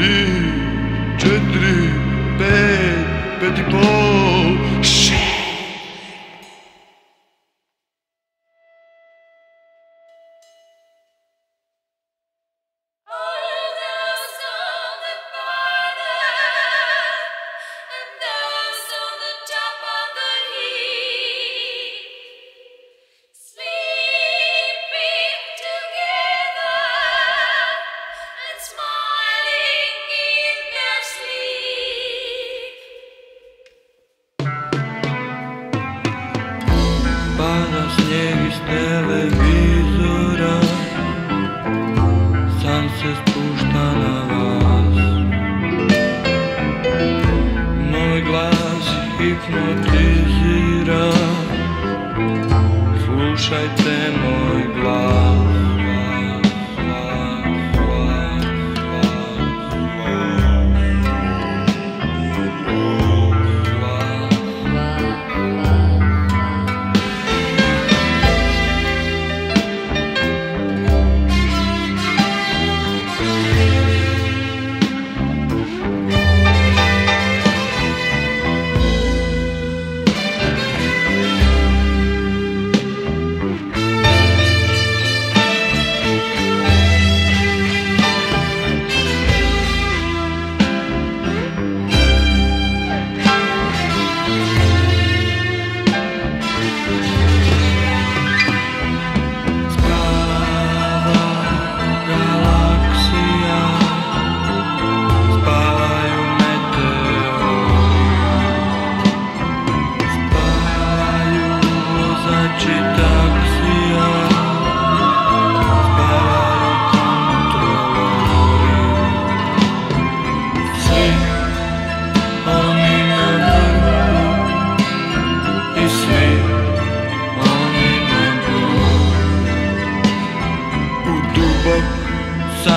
3, snijeg iz televizora Sam se spušta na vas. Moj glas hipnotizira Slušajte moj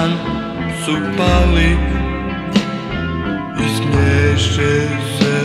san su pali I smješe se